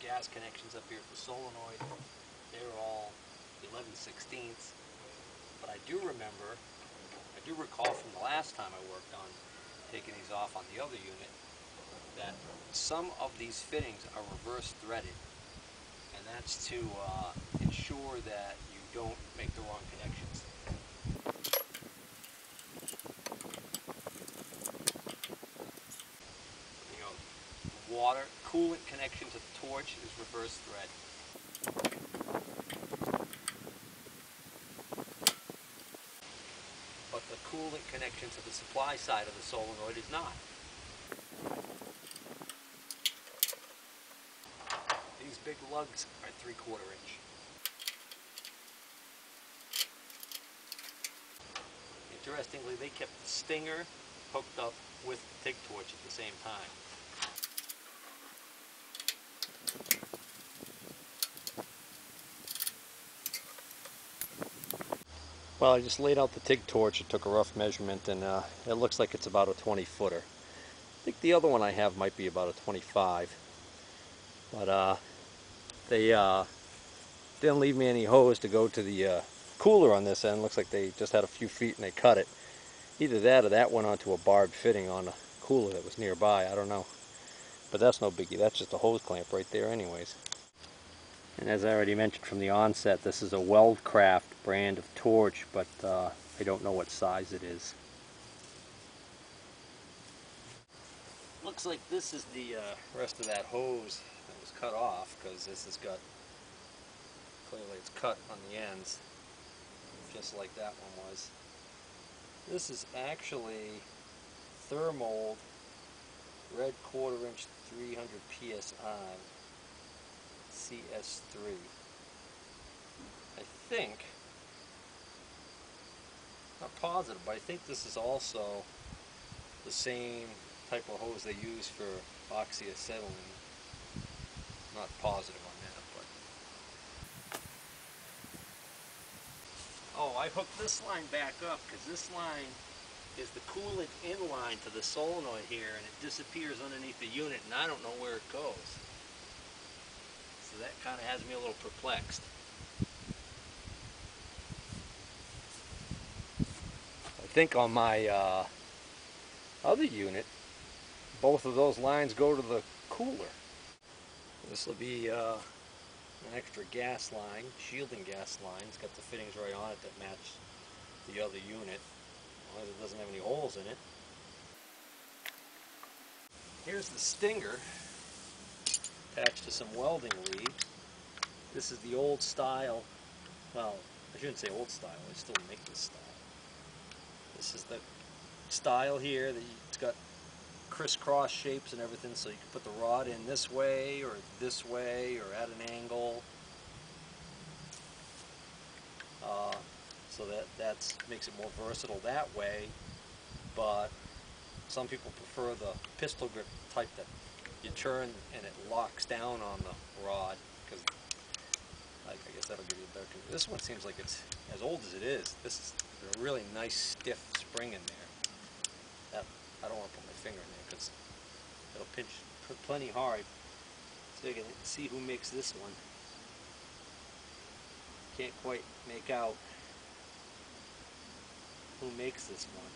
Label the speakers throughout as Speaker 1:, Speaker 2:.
Speaker 1: gas connections up here the solenoid, they're all 11 16ths. But I do remember, I do recall from the last time I worked on taking these off on the other unit, that some of these fittings are reverse threaded. And that's to uh, ensure that you don't make the wrong connections. You know, water, coolant connection to the torch is reverse thread. But the coolant connection to the supply side of the solenoid is not. These big lugs are three quarter inch. Interestingly, they kept the stinger hooked up with the TIG torch at the same time. Well, I just laid out the TIG torch and took a rough measurement and uh, it looks like it's about a 20 footer. I think the other one I have might be about a 25. But uh, they uh, didn't leave me any hose to go to the uh, cooler on this end. Looks like they just had a few feet and they cut it. Either that or that went onto a barbed fitting on a cooler that was nearby. I don't know. But that's no biggie. That's just a hose clamp right there anyways. And as I already mentioned from the onset, this is a Weldcraft brand of torch, but uh, I don't know what size it is. Looks like this is the uh, rest of that hose that was cut off, because this has got, clearly it's cut on the ends, just like that one was. This is actually Thermoid red quarter inch 300 PSI. CS3. I think, not positive, but I think this is also the same type of hose they use for oxyacetylene. Not positive on that, but. Oh, I hooked this line back up because this line is the coolant in line to the solenoid here and it disappears underneath the unit and I don't know where it goes. That kind of has me a little perplexed. I think on my uh, other unit, both of those lines go to the cooler. This will be uh, an extra gas line, shielding gas line. It's got the fittings right on it that match the other unit, as long as it doesn't have any holes in it. Here's the stinger attached to some welding lead. This is the old style, well, I shouldn't say old style, I still make this style. This is the style here that it's got crisscross shapes and everything so you can put the rod in this way or this way or at an angle. Uh, so that that makes it more versatile that way, but some people prefer the pistol grip type that you turn and it locks down on the rod because I, guess that'll give you a better. This one seems like it's as old as it is. This is a really nice stiff spring in there. That I don't want to put my finger in there because it'll pinch plenty hard. So you can see who makes this one. Can't quite make out who makes this one.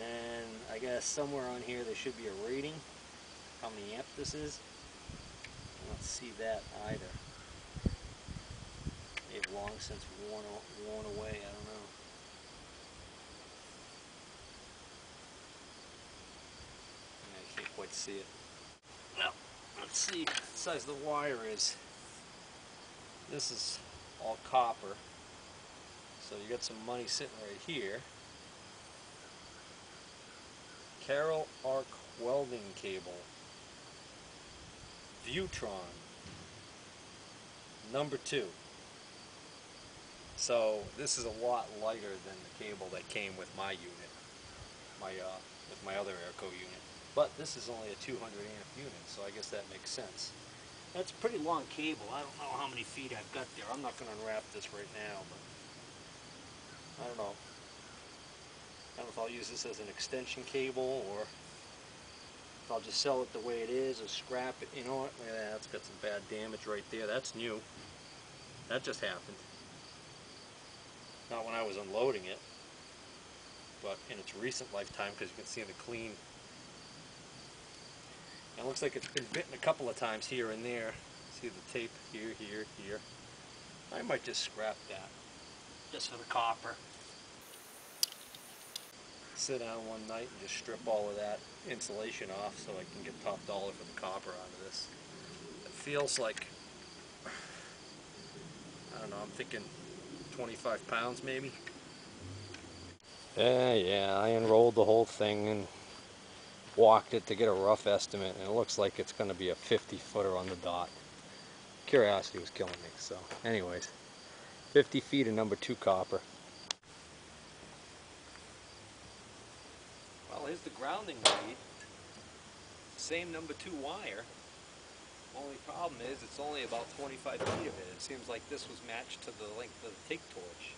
Speaker 1: And I guess somewhere on here there should be a rating, how many amp this is. I don't see that either. They've long since worn, worn away, I don't know. I can't quite see it. Now, let's see what size the wire is. This is all copper. So you got some money sitting right here. Carol Arc welding cable. Vu-Tron. Number two. So this is a lot lighter than the cable that came with my unit, my uh, with my other Airco unit. But this is only a 200 amp unit, so I guess that makes sense. That's a pretty long cable. I don't know how many feet I've got there. I'm not going to unwrap this right now, but I don't know. I don't know if I'll use this as an extension cable or if I'll just sell it the way it is or scrap it. You know what? That. That's got some bad damage right there. That's new. That just happened. Not when I was unloading it, but in its recent lifetime because you can see the clean. It looks like it's been bitten a couple of times here and there. See the tape here, here, here. I might just scrap that just for the copper. Sit down one night and just strip all of that insulation off so I can get top dollar for the copper out of this. It feels like, I don't know, I'm thinking 25 pounds maybe. Yeah, yeah, I unrolled the whole thing and walked it to get a rough estimate and it looks like it's going to be a 50 footer on the dot. Curiosity was killing me, so anyways, 50 feet of number 2 copper. Well, here's the lead. Same number 2 wire. Only problem is it's only about 25 feet of it. It seems like this was matched to the length of the TIG torch.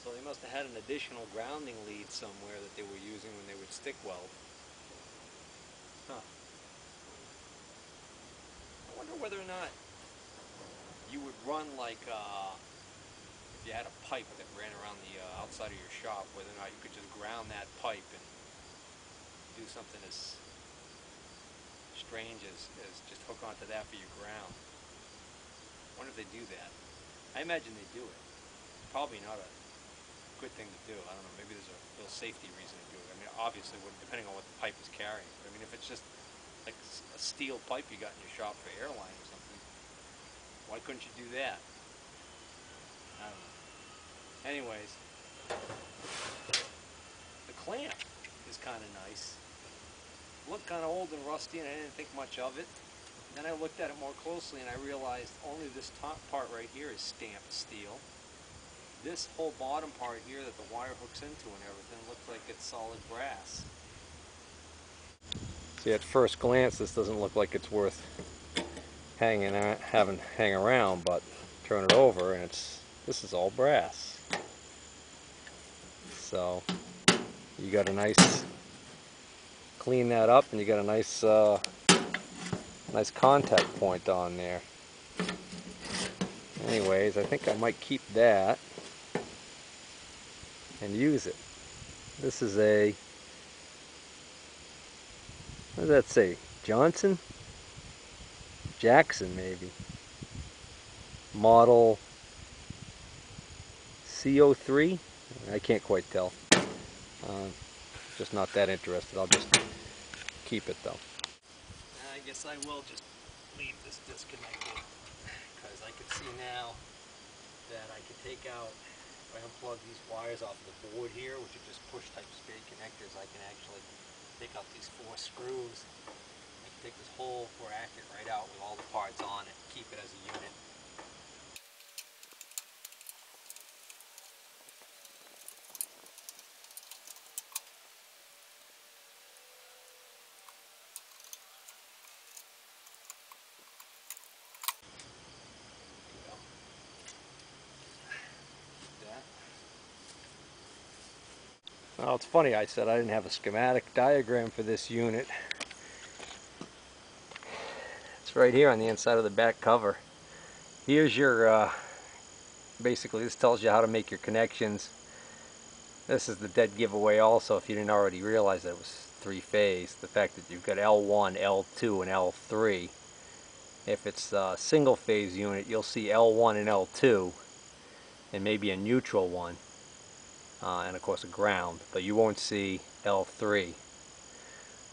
Speaker 1: So they must have had an additional grounding lead somewhere that they were using when they would stick weld. Huh. I wonder whether or not you would run like, uh, if you had a pipe that ran around the uh, outside of your shop, whether or not you could just ground that pipe and do something as strange as, as just hook onto that for your ground. I wonder if they do that. I imagine they do it. Probably not a good thing to do. I don't know, maybe there's a little safety reason to do it. I mean, obviously, depending on what the pipe is carrying. I mean, if it's just like a steel pipe you got in your shop for airline or something, why couldn't you do that? I don't know. Anyways, the clamp is kind of nice looked kind of old and rusty and I didn't think much of it. Then I looked at it more closely and I realized only this top part right here is stamped steel. This whole bottom part here that the wire hooks into and everything looks like it's solid brass. See at first glance this doesn't look like it's worth hanging having hang around but turn it over and it's this is all brass. So you got a nice clean that up and you got a nice uh, nice contact point on there. Anyways I think I might keep that and use it. This is a what does that say? Johnson? Jackson maybe. Model CO3 I can't quite tell. Uh, just not that interested I'll just keep it though. Uh, I guess I will just leave this disconnected because I can see now that I can take out, if I unplug these wires off the board here, which are just push type spade connectors, I can actually take out these four screws. I can take this whole bracket right out with all the parts on it, keep it as a unit. Well, it's funny I said I didn't have a schematic diagram for this unit. It's right here on the inside of the back cover. Here's your, uh, basically this tells you how to make your connections. This is the dead giveaway also if you didn't already realize that it was three phase. The fact that you've got L1, L2, and L3. If it's a single phase unit you'll see L1 and L2 and maybe a neutral one uh, and of course a ground, but you won't see L3.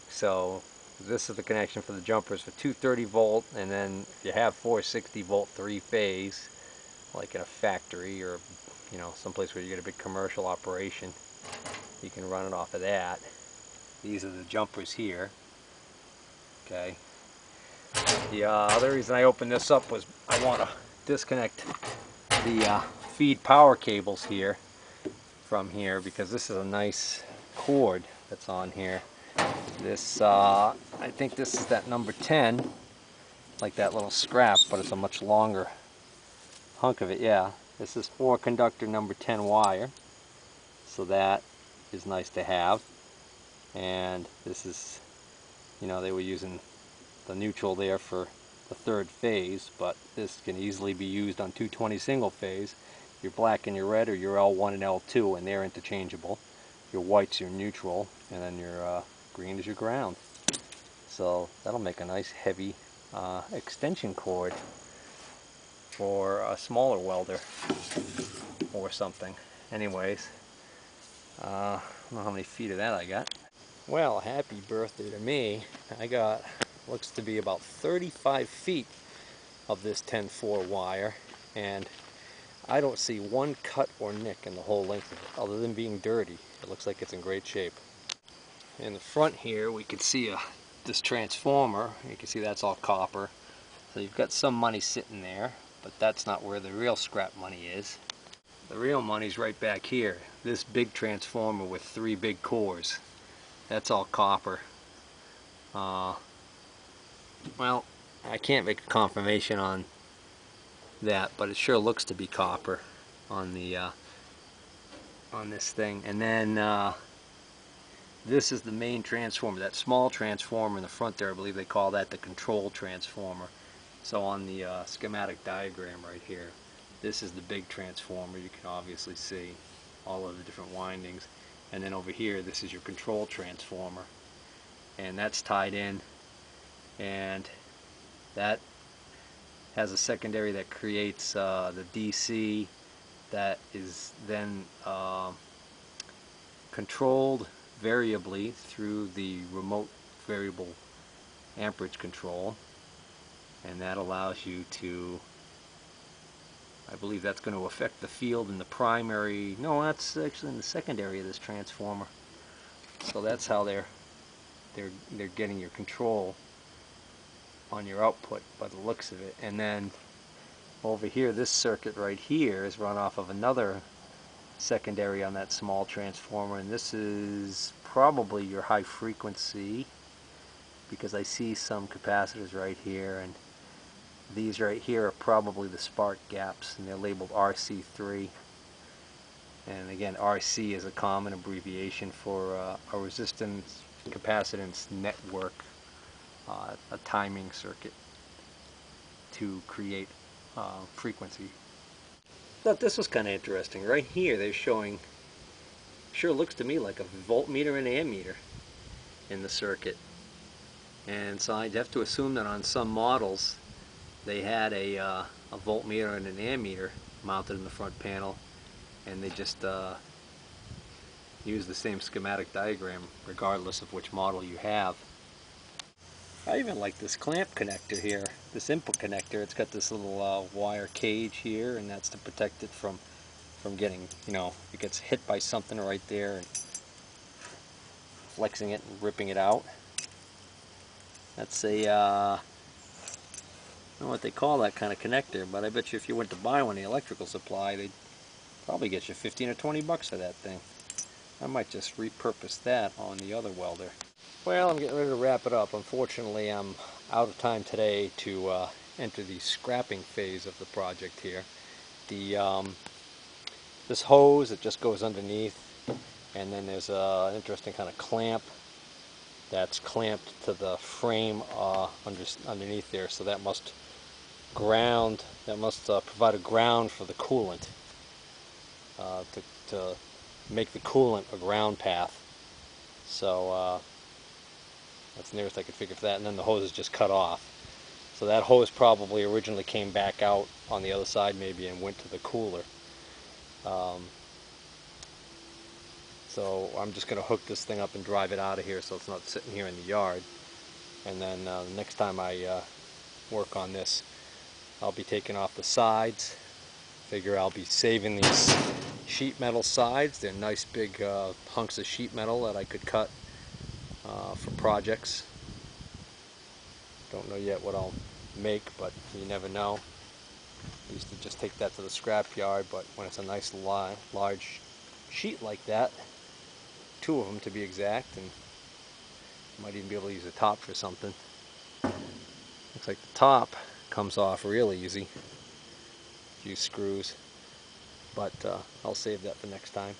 Speaker 1: So this is the connection for the jumpers for 230 volt and then if you have 460 volt three phase like in a factory or you know someplace where you get a big commercial operation you can run it off of that. These are the jumpers here okay? The uh, other reason I opened this up was I want to disconnect the uh, feed power cables here from here because this is a nice cord that's on here. This, uh, I think this is that number 10, like that little scrap, but it's a much longer hunk of it, yeah. This is four conductor number 10 wire, so that is nice to have. And this is you know, they were using the neutral there for the third phase, but this can easily be used on 220 single phase. Your black and your red are your L1 and L2, and they're interchangeable. Your white's your neutral, and then your uh, green is your ground. So that'll make a nice heavy uh, extension cord for a smaller welder or something. Anyways, uh, I don't know how many feet of that I got. Well, happy birthday to me. I got, looks to be about 35 feet of this 10-4 wire and I don't see one cut or nick in the whole length of it other than being dirty. It looks like it's in great shape. In the front here we can see a, this transformer. You can see that's all copper. So you've got some money sitting there, but that's not where the real scrap money is. The real money's right back here. This big transformer with three big cores. That's all copper. Uh, well, I can't make a confirmation on that, but it sure looks to be copper on the uh, on this thing. And then uh, this is the main transformer. That small transformer in the front there, I believe they call that the control transformer. So on the uh, schematic diagram right here, this is the big transformer. You can obviously see all of the different windings. And then over here, this is your control transformer. And that's tied in. And that has a secondary that creates uh, the DC that is then uh, controlled variably through the remote variable amperage control. And that allows you to I believe that's going to affect the field in the primary no that's actually in the secondary of this transformer. So that's how they're they're they're getting your control on your output by the looks of it. And then over here, this circuit right here is run off of another secondary on that small transformer. And this is probably your high frequency because I see some capacitors right here. And these right here are probably the spark gaps and they're labeled RC3. And again, RC is a common abbreviation for uh, a resistance capacitance network uh, a timing circuit to create uh, frequency. Thought this was kind of interesting. Right here they're showing, sure looks to me like a voltmeter and ammeter in the circuit. And so I'd have to assume that on some models they had a, uh, a voltmeter and an ammeter mounted in the front panel and they just uh, use the same schematic diagram regardless of which model you have. I even like this clamp connector here, this input connector. It's got this little uh, wire cage here, and that's to protect it from from getting, you know, it gets hit by something right there and flexing it and ripping it out. That's a, uh, I don't know what they call that kind of connector, but I bet you if you went to buy one the electrical supply, they'd probably get you 15 or 20 bucks for that thing. I might just repurpose that on the other welder. Well, I'm getting ready to wrap it up. Unfortunately, I'm out of time today to uh, enter the scrapping phase of the project here. The um, This hose, it just goes underneath, and then there's an interesting kind of clamp that's clamped to the frame uh, under, underneath there, so that must ground, that must uh, provide a ground for the coolant uh, to, to make the coolant a ground path. So uh, that's the nearest I could figure for that. And then the hose is just cut off. So that hose probably originally came back out on the other side maybe and went to the cooler. Um, so I'm just going to hook this thing up and drive it out of here so it's not sitting here in the yard. And then uh, next time I uh, work on this, I'll be taking off the sides. Figure I'll be saving these sheet metal sides. They're nice big uh, hunks of sheet metal that I could cut uh, for projects. Don't know yet what I'll make, but you never know. I used to just take that to the scrap yard, but when it's a nice large sheet like that, two of them to be exact, and might even be able to use the top for something. Looks like the top comes off real easy. A few screws, but uh, I'll save that for next time.